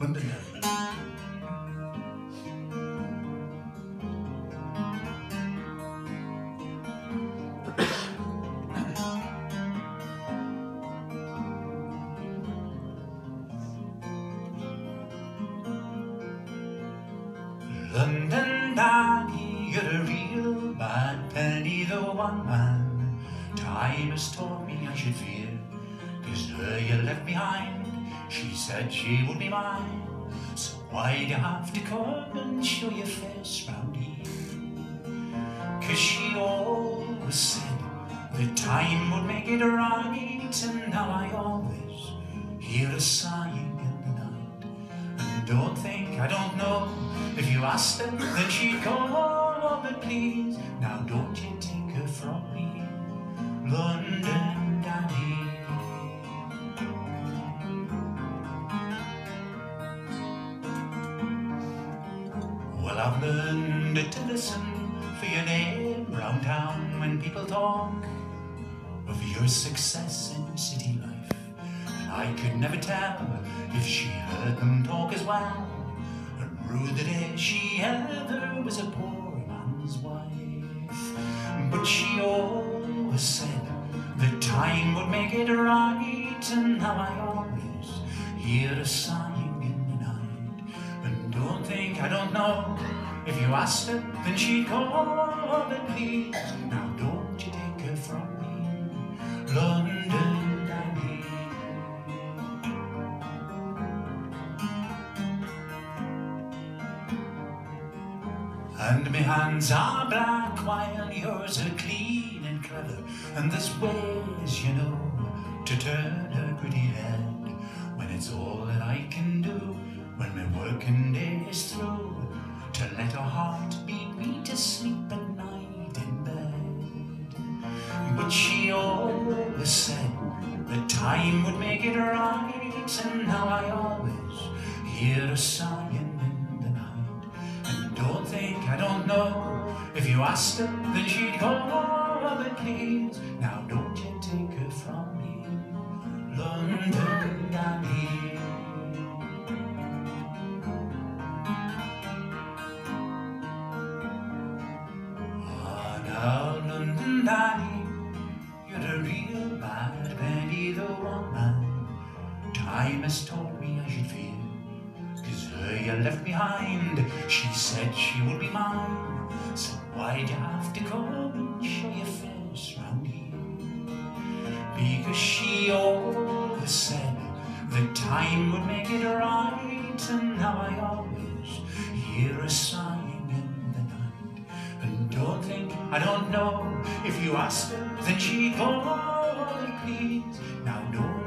London. London you're a real bad penny, the one man. Time has taught me I should fear, cause her you left behind. She said she would be mine, so why do you have to come and show your face round here? Cause she always said the time would make it right, and now I always hear a sighing in the night. And don't think I don't know if you asked her, then she'd go, oh, but please, now don't you take her from me, London Well, I've learned to listen for your name round town when people talk of your success in city life. And I could never tell if she heard them talk as well. And rude the day she ever was a poor man's wife. But she always said that time would make it right. And now I always hear a sighing don't think I don't know. If you asked her, then she'd call, but please, now don't you take her from me, London. And me hands are black while yours are clean and clever. And there's ways, you know, to turn a pretty head. When it's all that I can do, let her heart beat me to sleep at night in bed. But she always said that time would make it right, and now I always hear a sighing in the night. And don't think I don't know. If you asked her, then she'd go, oh, but please, now don't you take her from me, You're a real bad penny, the one man. Time has taught me I should fear. Cause her you left behind, she said she would be mine. So why'd you have to come and show your face round here? Because she always said that time would make it right, and now I always hear a sighing I don't know if you asked her, then she'd go on and please. Now, no